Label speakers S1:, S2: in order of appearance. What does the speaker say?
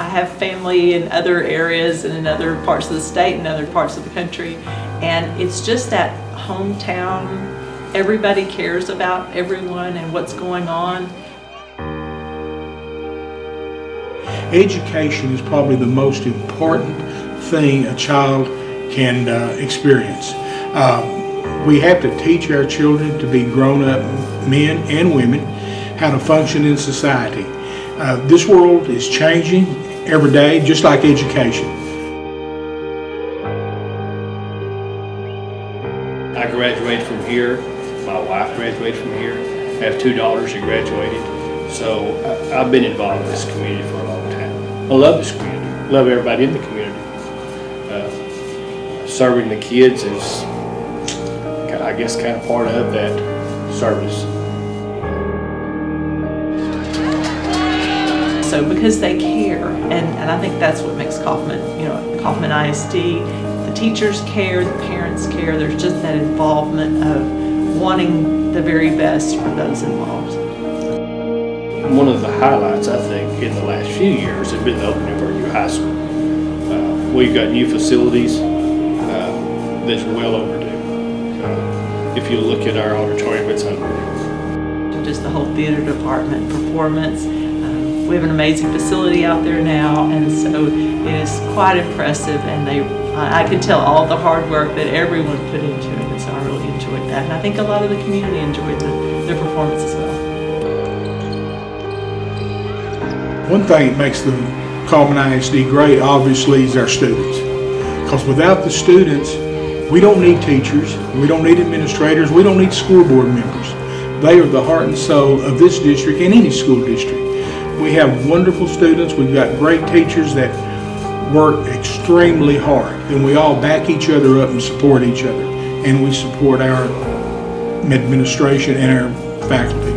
S1: I have family in other areas and in other parts of the state and other parts of the country. And it's just that hometown, everybody cares about everyone and what's going on.
S2: Education is probably the most important thing a child can uh, experience. Um, we have to teach our children to be grown up men and women, how to function in society. Uh, this world is changing every day, just like education.
S3: I graduated from here. My wife graduated from here. I have two daughters who graduated. So I've been involved in this community for a long time. I love this community. Love everybody in the community. Uh, serving the kids is, I guess, kind of part of that service.
S1: So because they care, and, and I think that's what makes Kaufman, you know, Kaufman ISD, the teachers care, the parents care, there's just that involvement of wanting the very best for those involved.
S3: One of the highlights, I think, in the last few years has been the opening of our new high school. Uh, we've got new facilities uh, that's well overdue. Uh, if you look at our auditorium, it's.
S1: Just the whole theater department, performance, we have an amazing facility out there now, and so it is quite impressive. And they, I can tell all the hard work that everyone put into it, and so I really enjoyed that. And I think a lot of the community enjoyed the, their performance as well.
S2: One thing that makes the Kaufman ISD great, obviously, is our students. Because without the students, we don't need teachers, we don't need administrators, we don't need school board members. They are the heart and soul of this district and any school district. We have wonderful students, we've got great teachers that work extremely hard, and we all back each other up and support each other. And we support our administration and our faculty.